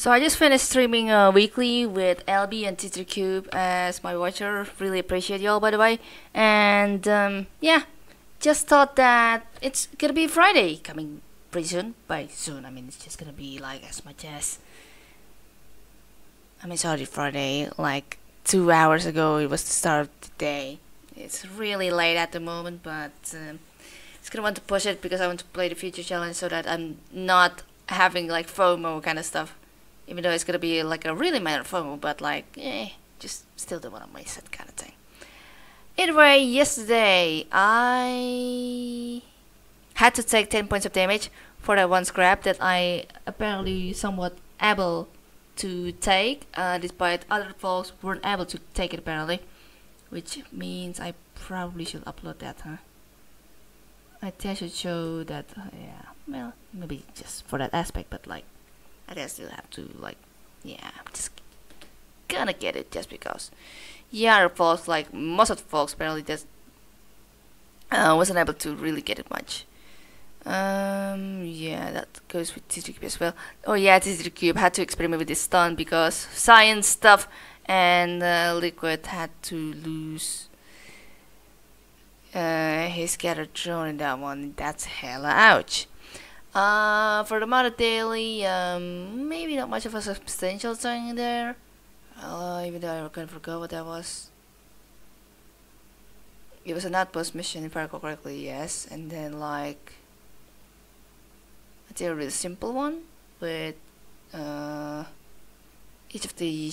So I just finished streaming uh, weekly with LB and T3cube as my watcher. Really appreciate y'all, by the way. And um, yeah, just thought that it's gonna be Friday coming pretty soon. By soon, I mean it's just gonna be like as much as. I mean, sorry, Friday. Like two hours ago, it was the start of the day. It's really late at the moment, but um, it's gonna want to push it because I want to play the future challenge so that I'm not having like FOMO kind of stuff even though it's gonna be like a really minor FOMO, but like, eh, just still don't wanna miss it kind of thing. Anyway, yesterday I had to take 10 points of damage for that one scrap that I apparently somewhat able to take, uh, despite other folks weren't able to take it apparently, which means I probably should upload that, huh? I think I should show that, uh, yeah, well, maybe just for that aspect, but like, I you have to like, yeah, I'm just gonna get it just because. Yeah, folks like most of the folks apparently just uh, wasn't able to really get it much. Um, yeah, that goes with T3cube as well. Oh yeah, T3cube had to experiment with this stun because science stuff and uh, Liquid had to lose uh, his drone in that one. That's hella ouch. Uh, for the Modded Daily, um, maybe not much of a substantial thing there. Uh, even though I kind of forgot what that was. It was an outpost mission, if I recall correctly, yes. And then, like, I did a really simple one with uh, each of the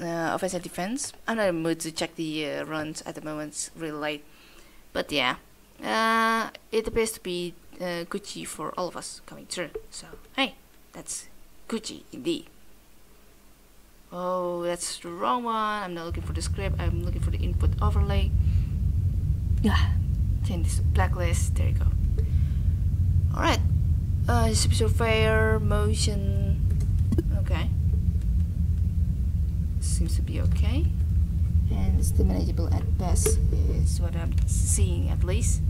uh, offense and defense. I'm not in the mood to check the uh, runs at the moment, it's really late. But yeah, uh, it appears to be uh, Gucci for all of us coming through. So, hey, that's Gucci indeed. Oh, that's the wrong one. I'm not looking for the script. I'm looking for the input overlay. Yeah, change this blacklist. There you go. Alright. Uh, fair, motion. Okay. Seems to be okay. And it's manageable at best, is what I'm seeing at least.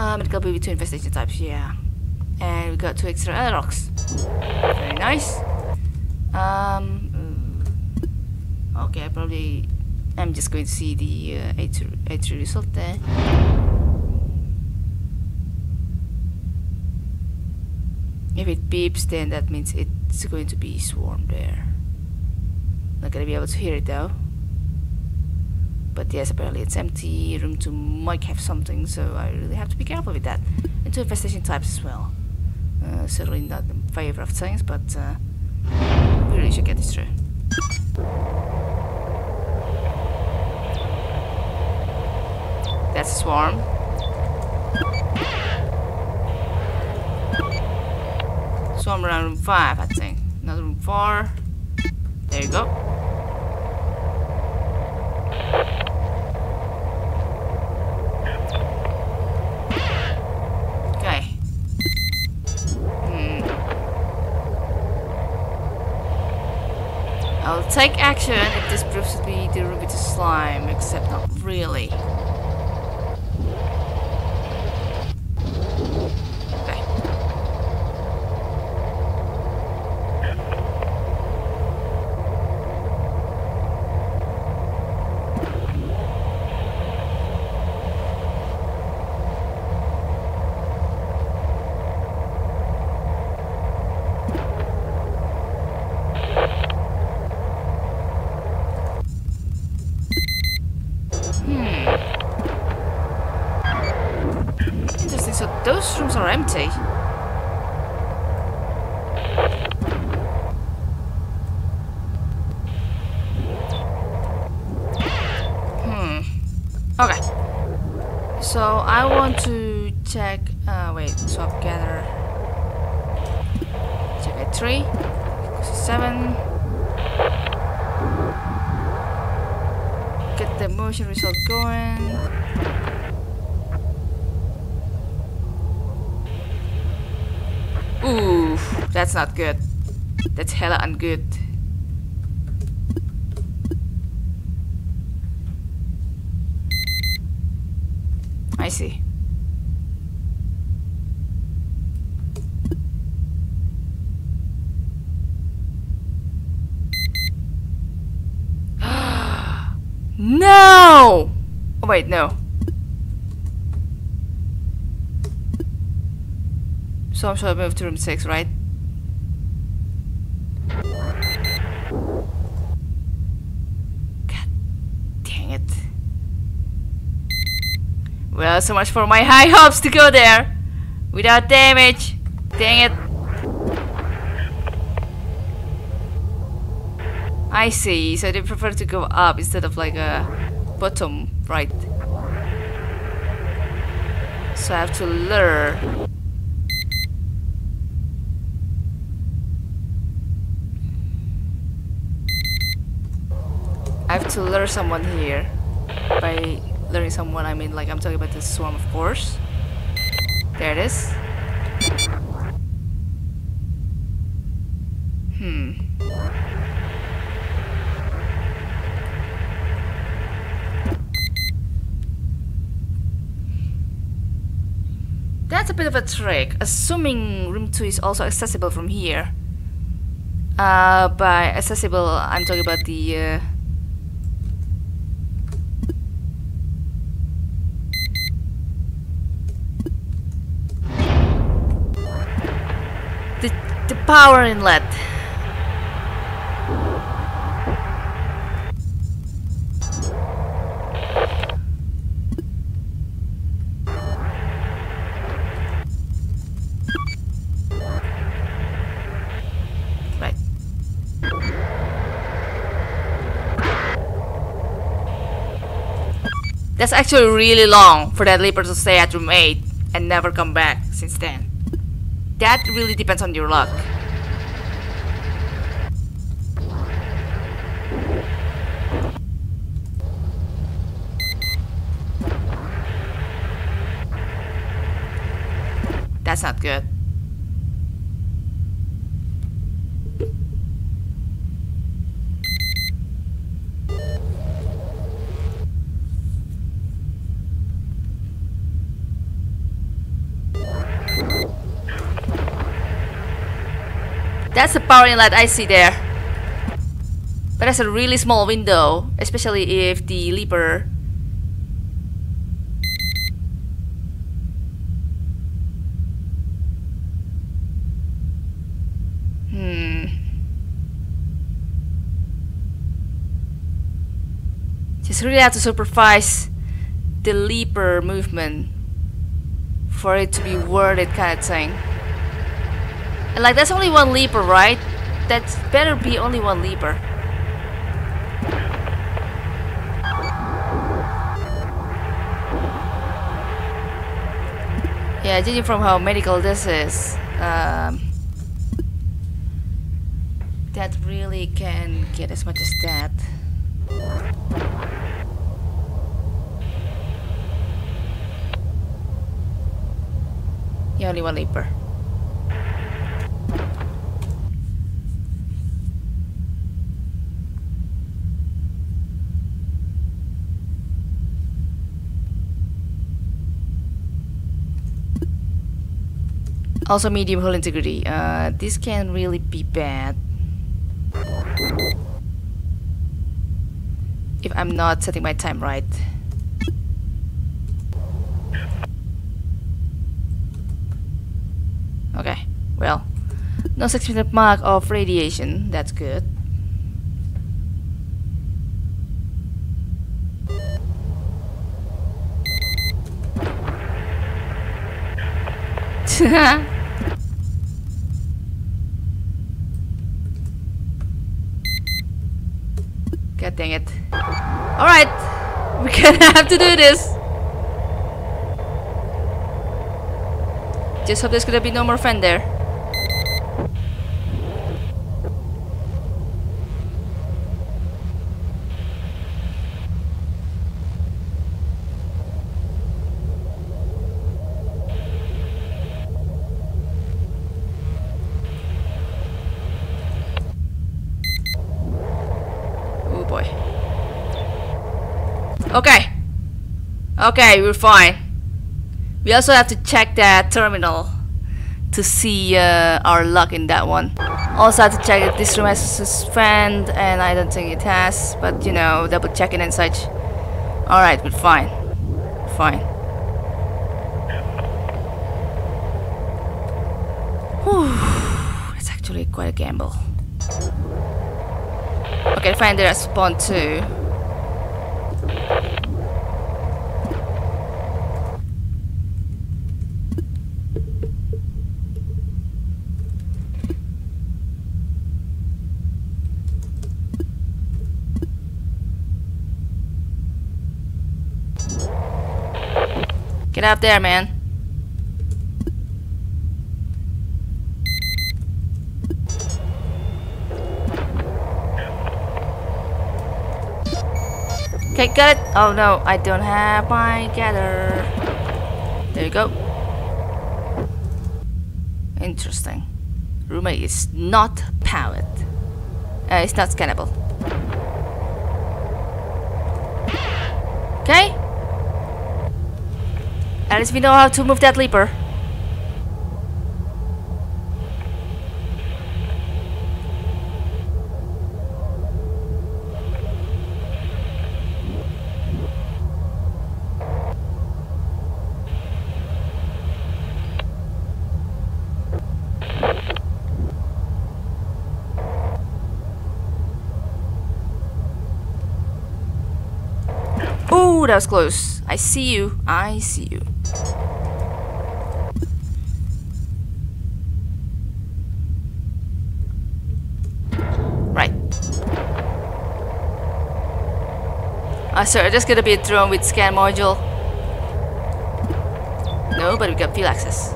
Could be between infestation types, yeah. And we got two extra rocks. Very nice. Um, uh, okay, probably I'm just going to see the uh, H3 result there. If it beeps, then that means it's going to be swarm there. Not gonna be able to hear it though. But yes, apparently it's empty. Room 2 might have something, so I really have to be careful with that. And two infestation types as well. Uh, certainly not in favor of things, but uh, we really should get this through. That's a swarm. Swarm around room 5, I think. Not room 4. There you go. Take action if this proves to be the Ruby to slime, except not really. Those rooms are empty. Hmm. Okay. So I want to check. Uh, wait. Swap gather. Check at three. Seven. Get the motion result going. That's not good. That's hella ungood. I see. no! Oh, wait, no. So I'm supposed to move to room 6, right? Well, so much for my high hopes to go there. Without damage. Dang it. I see, so they prefer to go up instead of like a bottom right. So I have to lure. I have to lure someone here. By luring someone, I mean like I'm talking about the swarm, of course. There it is. Hmm. That's a bit of a trick, assuming room 2 is also accessible from here. Uh, by accessible, I'm talking about the... Uh, power inlet. Right. That's actually really long for that leaper to stay at room 8 and never come back since then. That really depends on your luck. That's not good. That's the power inlet I see there. But that's a really small window, especially if the leaper Hmm. Really have to supervise the leaper movement for it to be worth it kind of thing. And like that's only one leaper, right? That's better be only one leaper. Yeah, judging from how medical this is, um, that really can get as much as that. Yeah, only one leaper. Also medium hull integrity. Uh, this can really be bad. If I'm not setting my time right. Okay, well, no 6 minute mark of radiation, that's good. God dang it. Alright, we're gonna have to do this. Just hope there's gonna be no more fan there. Oh boy. Okay. Okay, we're fine. We also have to check that terminal. to see uh, our luck in that one. Also have to check if this room has a friend, and I don't think it has, but you know, double checking and such. Alright, we're fine. Fine. Whew, it's actually quite a gamble. Okay, fine, there's spawn too. Get up there, man. Okay, got it. Oh no, I don't have my gather. There you go. Interesting. Roommate is not powered. Uh, it's not scannable. Okay. At least we know how to move that leaper. Ooh, that was close. I see you. I see you. Uh, sorry, just gonna be a drone with scan module. No, but we got field access.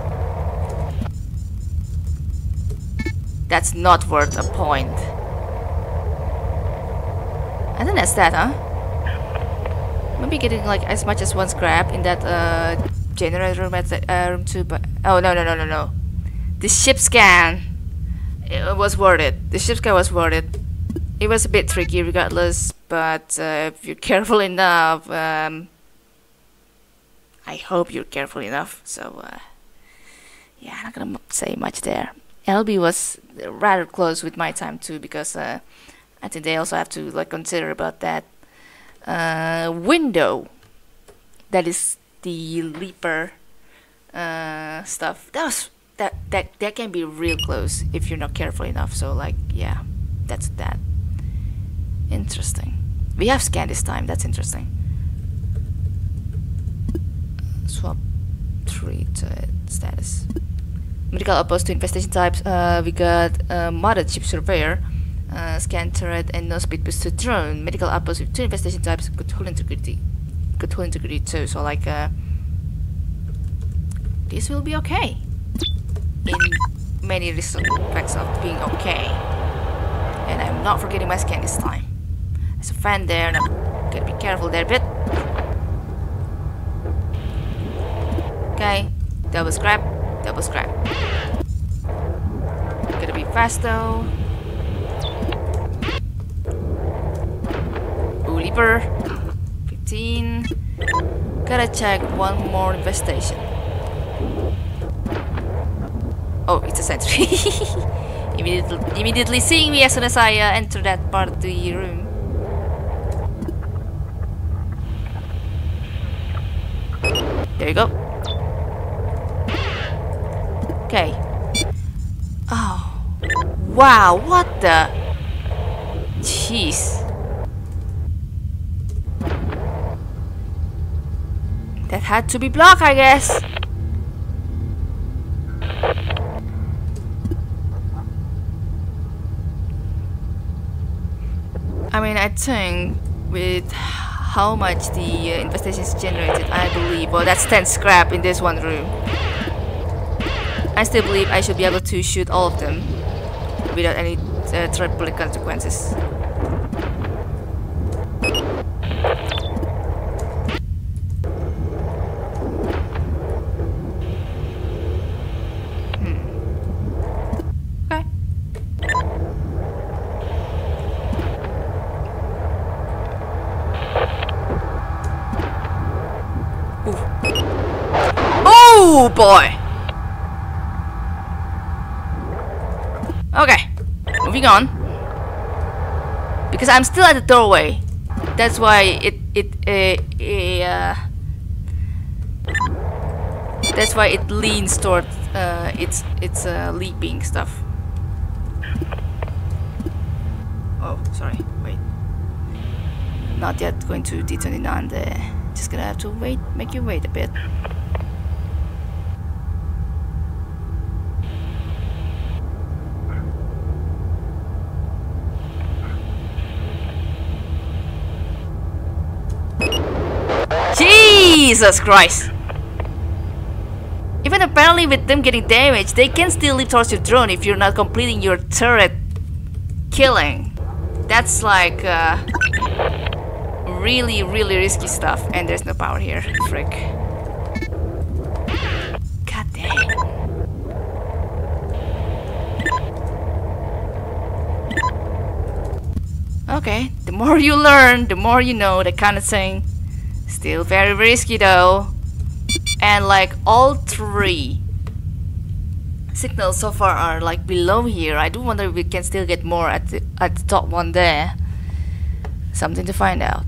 That's not worth a point. I think that's that, huh? Maybe getting like as much as one scrap in that uh, generator room at the, uh, room two, but oh no no no no no, the ship scan, it was worth it. The ship scan was worth it. It was a bit tricky regardless, but uh, if you're careful enough, um, I hope you're careful enough. So uh, yeah, I'm not gonna say much there. LB was rather close with my time too because uh, I think they also have to like consider about that uh, window that is the leaper uh, stuff that was that that that can be real close if you're not careful enough so like yeah that's that interesting we have scan this time that's interesting swap three to status medical opposed to infestation types uh, we got uh, modded ship surveyor uh, scan turret and no speed boost to drone. Medical outpost with two infestation types, hull integrity, good hull integrity too. So like, uh, this will be okay. In many respects of being okay. And I'm not forgetting my scan this time. There's a fan there, gonna be careful there a bit. Okay, double scrap, double scrap. Gotta be fast though. Leaper. 15. Gotta check one more infestation. Oh, it's a sentry. immediately, immediately seeing me as soon as I uh, enter that part of the room. There you go. Okay. Oh. Wow, what the? Jeez. That had to be blocked, I guess. I mean, I think with how much the uh, infestation is generated, I believe, well, that's 10 scrap in this one room. I still believe I should be able to shoot all of them without any uh, triple consequences. Oh boy! Okay, on. Because I'm still at the doorway. That's why it it uh, uh, that's why it leans toward uh, its its uh, leaping stuff. Oh, sorry. Wait. Not yet going to D29 there. Just gonna have to wait. Make you wait a bit. Jesus Christ! Even apparently with them getting damaged, they can still leap towards your drone if you're not completing your turret killing. That's like uh, really, really risky stuff. And there's no power here. Frick. God dang. Okay, the more you learn, the more you know, that kind of thing. Still very risky though. And like all three signals so far are like below here. I do wonder if we can still get more at the, at the top one there. Something to find out.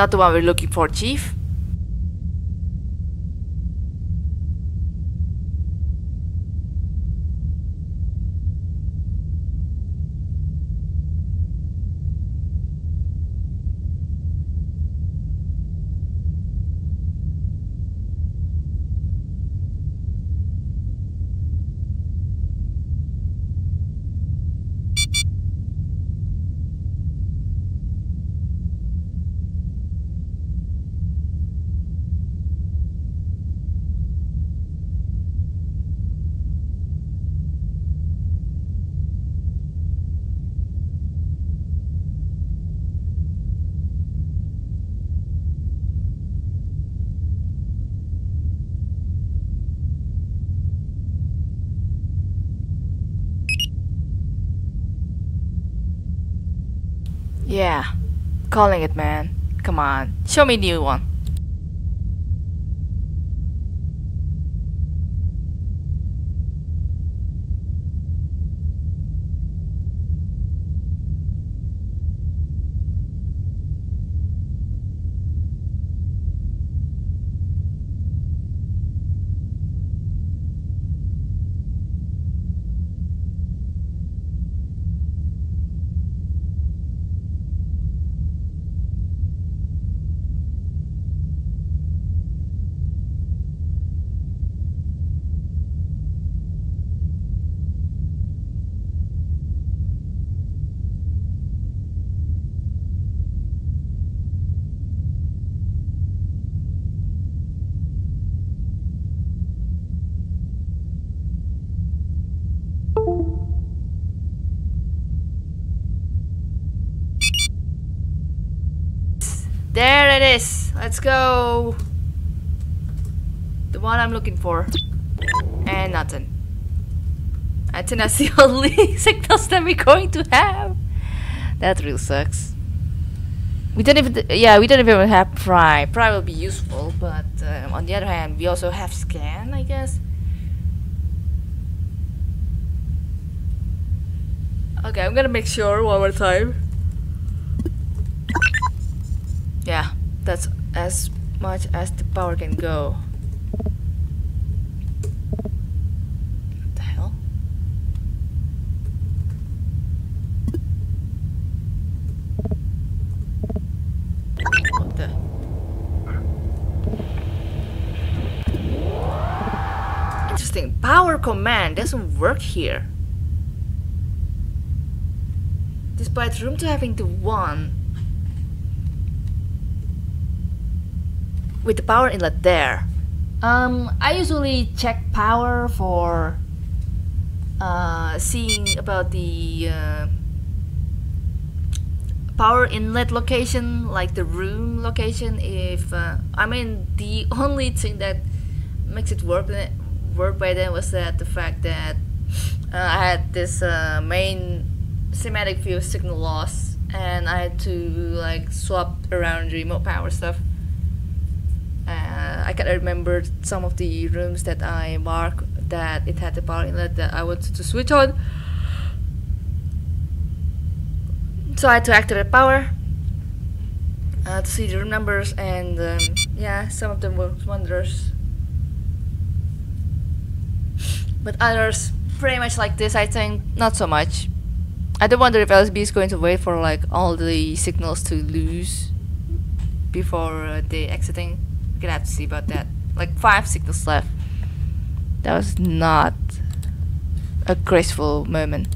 Not the one we're looking for, Chief. Yeah, calling it, man. Come on, show me a new one. There it is. Let's go. The one I'm looking for. And nothing. I think that's the only signals that we're going to have. That really sucks. We don't even, yeah, we don't even have Pry. Pry will be useful, but um, on the other hand, we also have Scan, I guess. Okay, I'm gonna make sure one more time. Yeah, that's as much as the power can go. The hell? What the? Interesting. Power command doesn't work here. despite room to having the one with the power inlet there. Um, I usually check power for uh, seeing about the uh, power inlet location, like the room location. If uh, I mean the only thing that makes it work work by then was that the fact that uh, I had this uh, main cinematic view signal loss, and I had to like swap around remote power stuff. Uh, I can remember some of the rooms that I marked that it had the power inlet that I wanted to switch on. So I had to activate the power uh, to see the room numbers, and um, yeah, some of them were wonders, but others pretty much like this. I think not so much. I don't wonder if LSB is going to wait for like all the signals to lose before uh, they exiting. Have to see about that. Like five signals left. That was not a graceful moment.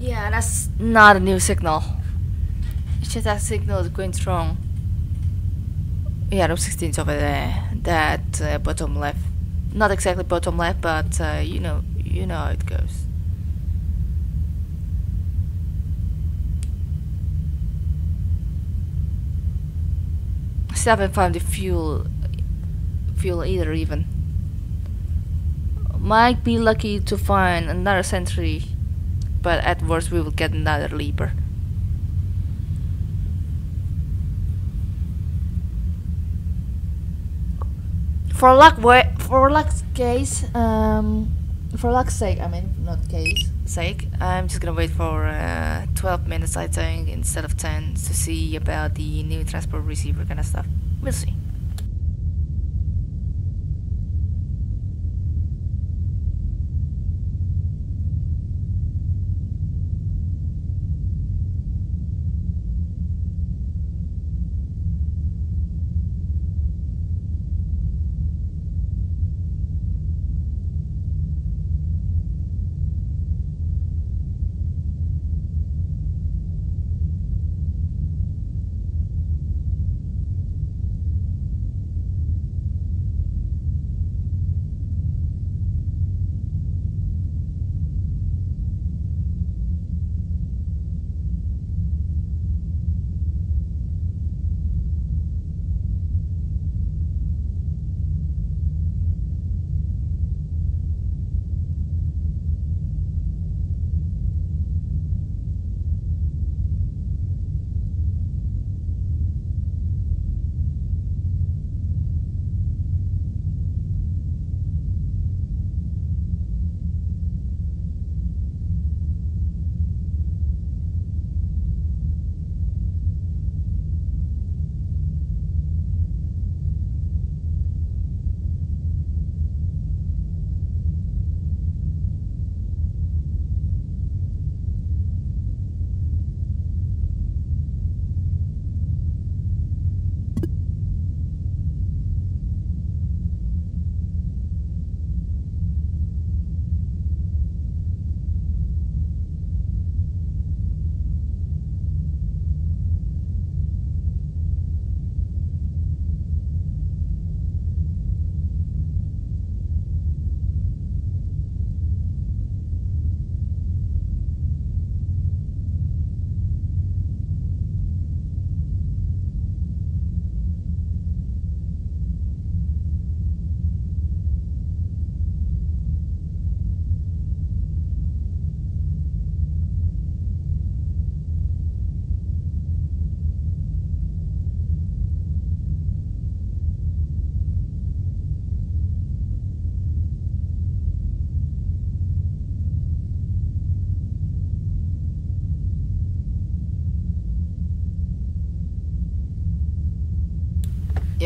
Yeah, that's not a new signal. It's just that signal is going strong. Yeah, room 16 is over there. That uh, bottom left. Not exactly bottom left, but uh, you know, you know how it goes. Still haven't found the fuel, fuel either even. Might be lucky to find another sentry but at worst we will get another leaper. For luck, for luck's case, um, for luck's sake, I mean, not case sake, I'm just gonna wait for uh, 12 minutes, I think, instead of 10 to see about the new transport receiver kind of stuff. We'll see.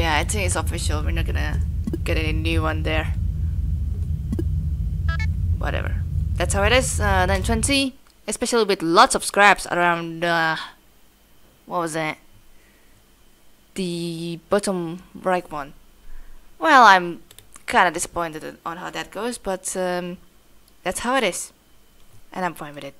Yeah, I think it's official. We're not gonna get any new one there. Whatever. That's how it is. Uh, 920, especially with lots of scraps around. Uh, what was that? The bottom right one. Well, I'm kind of disappointed on how that goes, but um, that's how it is, and I'm fine with it.